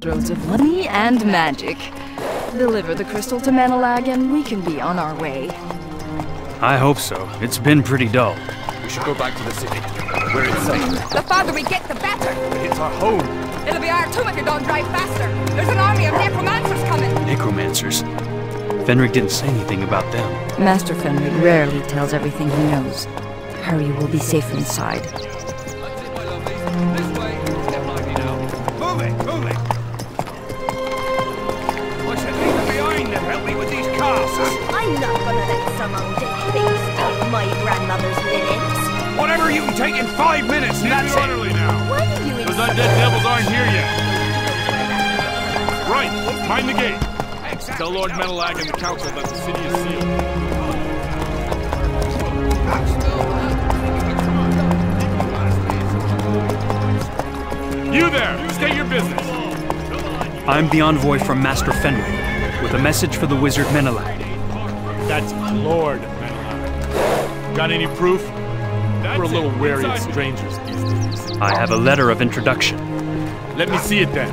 Throats of money and magic. Deliver the crystal to Menelag and we can be on our way. I hope so. It's been pretty dull. We should go back to the city, where it's safe. The farther we get, the better. It's our home. It'll be our tomb if you don't drive faster. There's an army of necromancers coming. Necromancers. Phenrig didn't say anything about them. Master Phenrig rarely tells everything he knows. Harry will be safe inside. Linens. You can take in five minutes, and that's it. now. Why do you Those undead devils aren't here yet. Right, mind the gate. Tell Lord Menelag and the council that the city is sealed. You there, state your business. I'm the envoy from Master Phenrig, with a message for the wizard Menelag. That's Lord Menelag. Got any proof? We're a little wary of strangers these days. I have a letter of introduction. Let me see it then.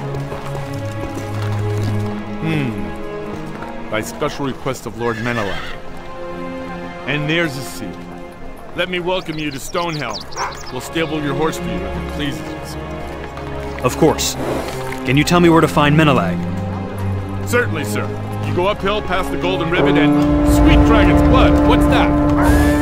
Hmm. By special request of Lord Menelag. And there's a seat. Let me welcome you to Stonehelm. We'll stable your horse for you if it pleases you, sir. Of course. Can you tell me where to find Menelag? Certainly, sir. You go uphill past the Golden Ribbon and Sweet Dragon's Blood. What's that?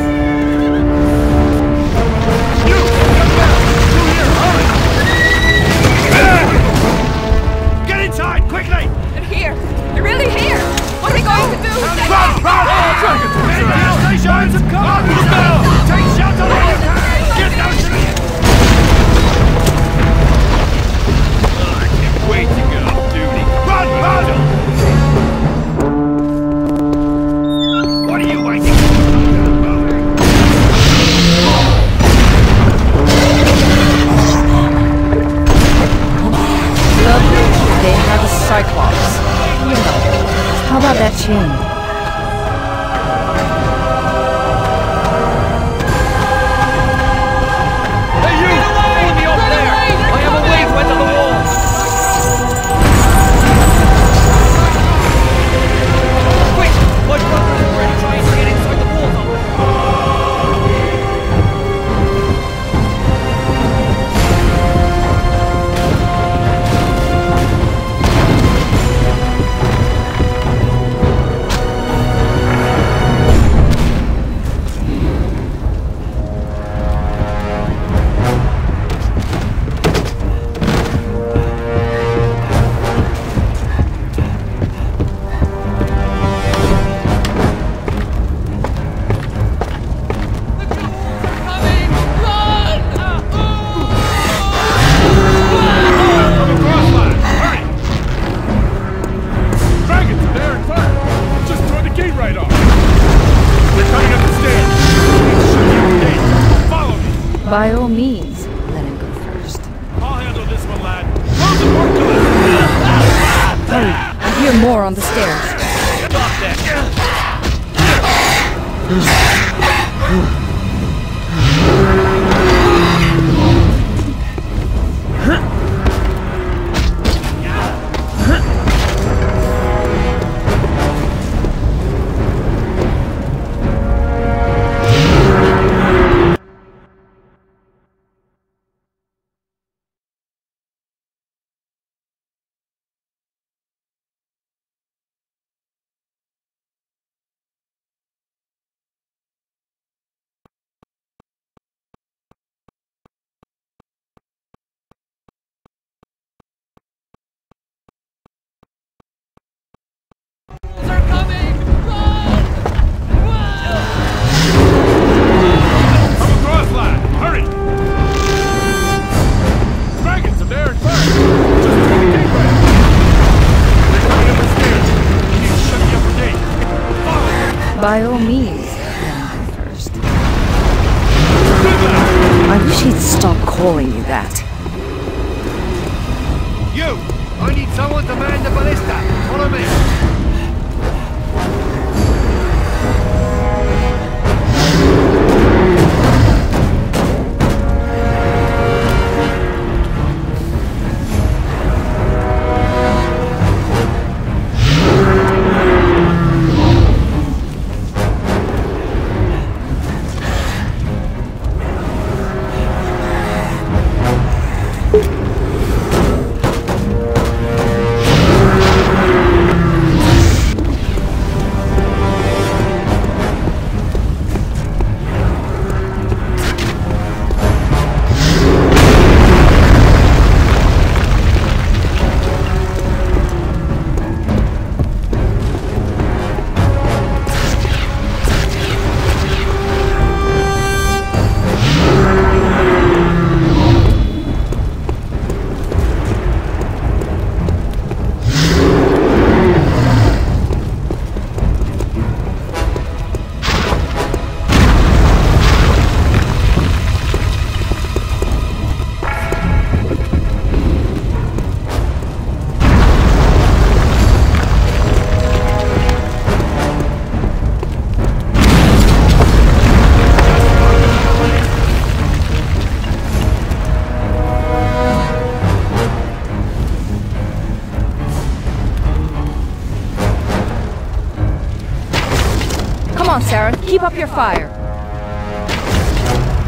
Keep up your fire.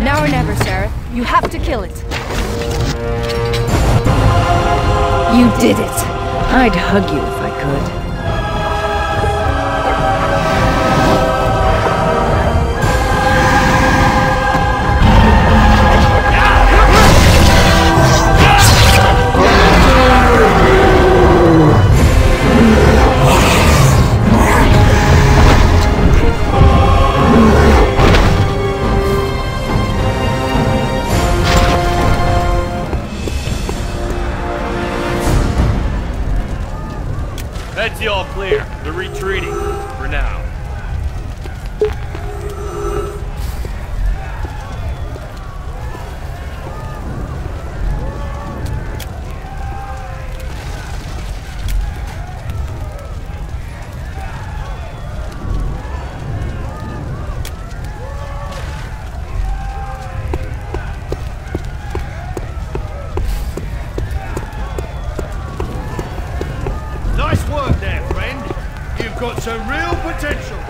Now or never, Sareth. You have to kill it. You did it. I'd hug you if I could. Some real potential.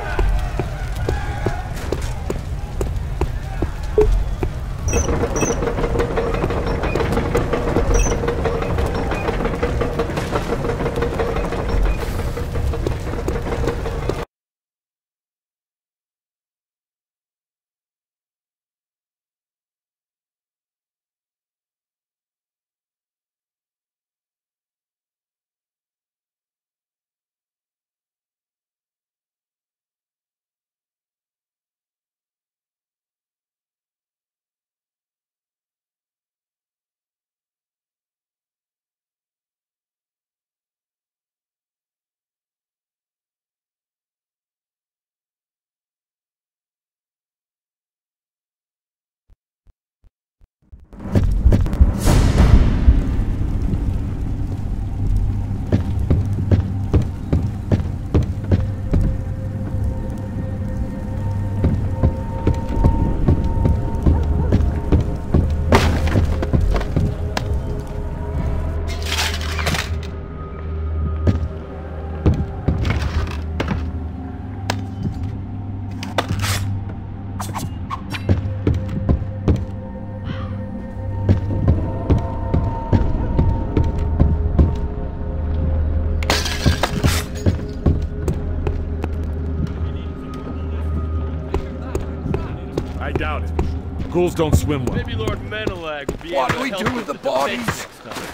Ghouls don't swim well. Maybe Lord Menelag will be What able do we to do with the defense bodies?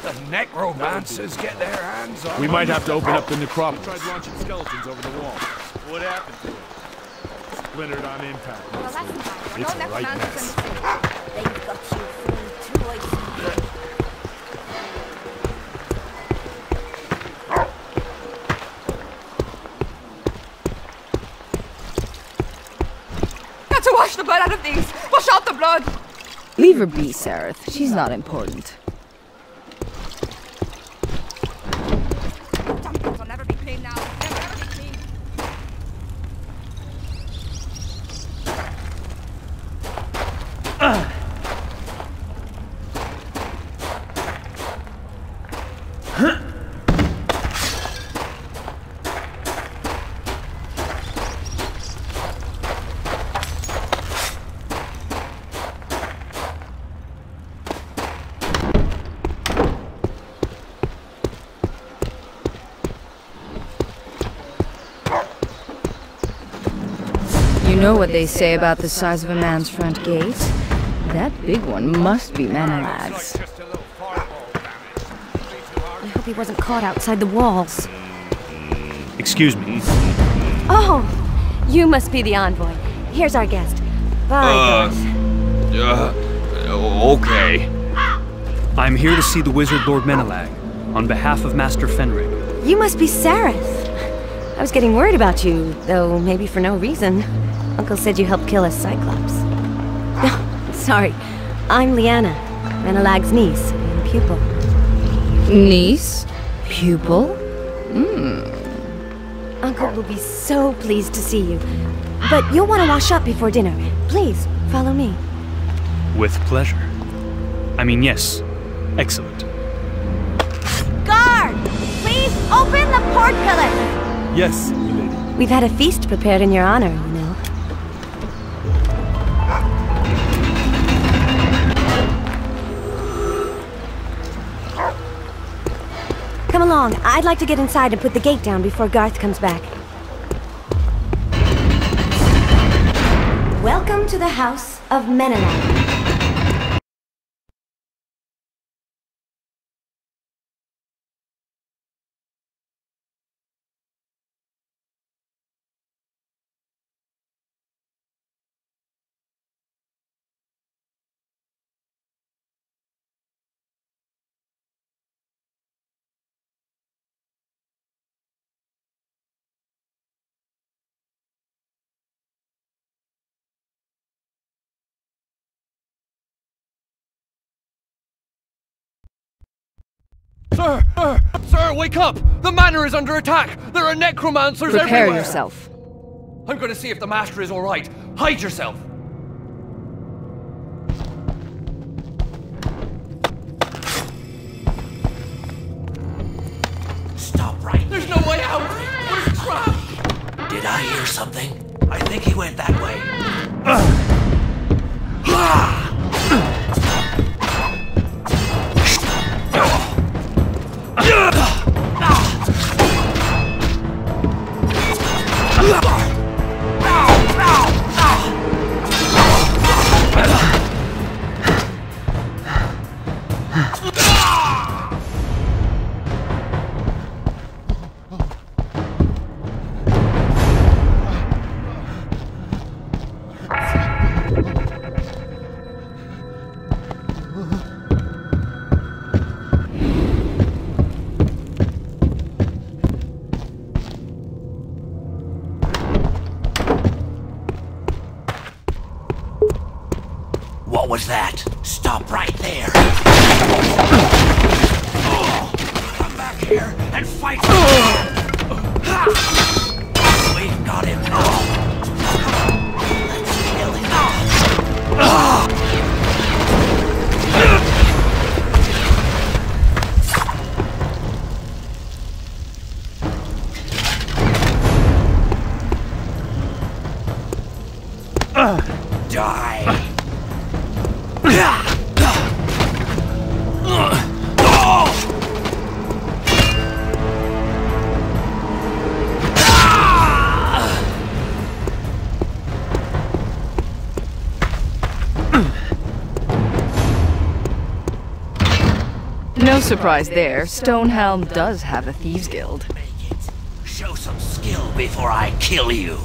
The necromancers get their hands on We them. might have to open up the necropolis. Tried launching skeletons over the wall. What happened to it? Splintered on impact. Well, that's fine. It's a right mess. in the. They've got you fooled too, I see. Got to wash the blood out of these. Wash out the blood. Leave her be, Sareth. She's not important. Dumplings will never be clean now. Never, never be clean. You know what they say about the size of a man's front gate? That big one must be Menelag's. Just a little fireball damage. I hope he wasn't caught outside the walls. Excuse me. Oh, you must be the envoy. Here's our guest. Bye, guys. Uh, okay. I'm here to see the wizard Lord Menelag, on behalf of Master Phenrig. You must be Sareth. I was getting worried about you, though maybe for no reason. Uncle said you helped kill a Cyclops. No, sorry. I'm Leanna, Menelag's niece and pupil. Niece? Pupil? Mmm. Uncle will be so pleased to see you. But you'll want to wash up before dinner. Please, follow me. With pleasure. I mean, yes. Excellent. Guard! Please open the port pillar! Yes, milady. We've had a feast prepared in your honor, you know. Come along. I'd like to get inside and put the gate down before Garth comes back. Welcome to the House of Menelag. Sir! Sir! Sir, wake up! The manor is under attack! There are necromancers Prepare everywhere! yourself. I'm gonna see if the master is alright. Hide yourself! Stop right. There's no way out! We're trapped! Did I hear something? I think he went that way. What surprise there. Stonehelm does have a thieves' guild. Show some skill before I kill you.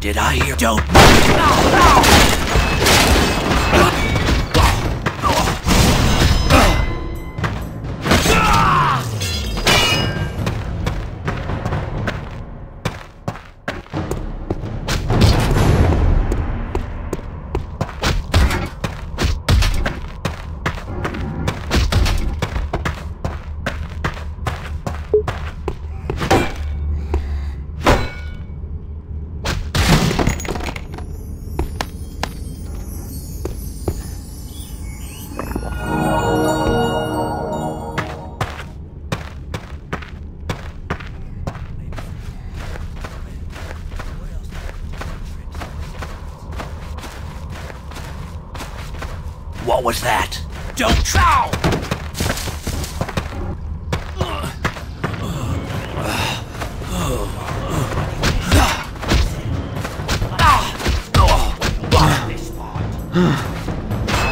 Did I hear? Don't no, no. What was that? Don't trow!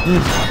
Die!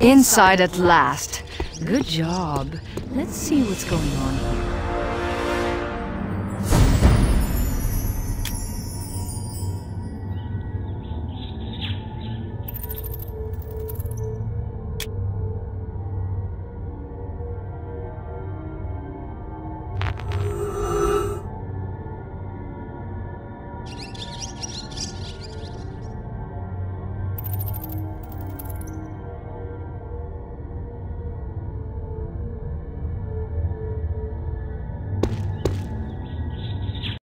Inside at last. Good job. Let's see what's going on here.